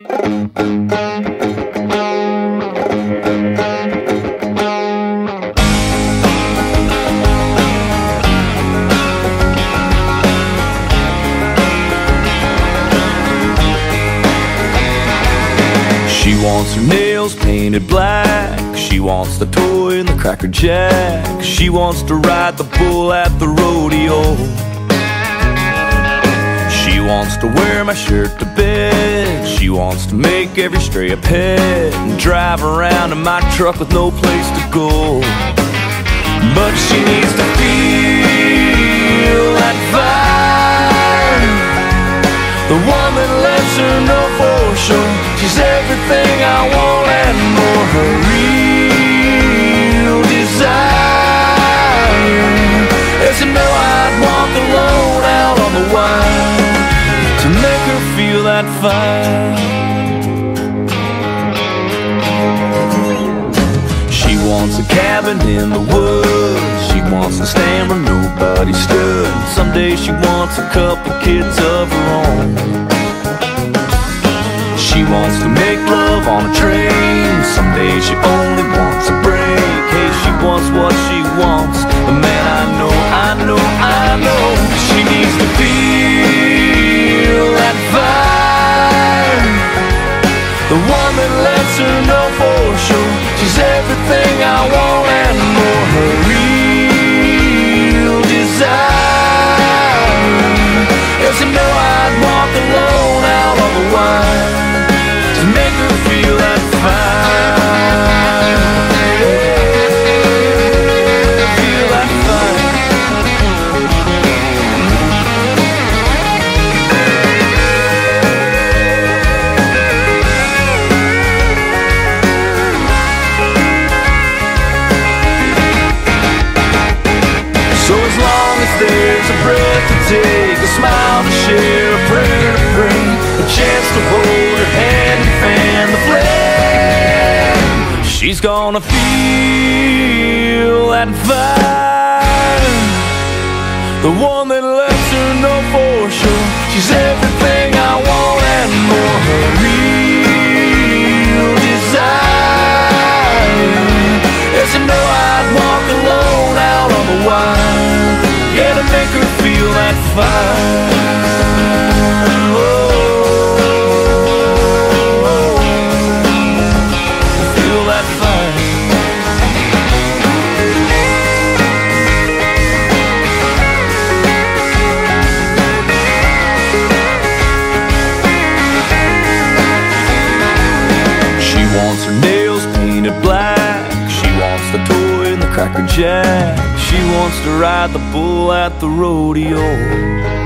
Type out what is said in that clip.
She wants her nails painted black. She wants the toy and the cracker jack. She wants to ride the bull at the rodeo. She wants to wear my shirt to bed. She wants to make every stray a pet and drive around in my truck with no place to go. But she needs to feel that fire. The that lets her know for sure she's everything I want and more. Her that fire. She wants a cabin in the woods. She wants to stand where nobody stood. Someday she wants a couple kids of her own. She wants to make love on a train. Someday she only wants a break. Hey, she wants what she wants. To take, a smile to share, a prayer to pray, a chance to hold her hand and fan the flame, she's gonna feel that fire. The one that lets her know for sure she's everything I want and more. Her real desire is to know I'd walk alone out on the wild. Yeah, to make her feel that fire. Jack. She wants to ride the bull at the rodeo.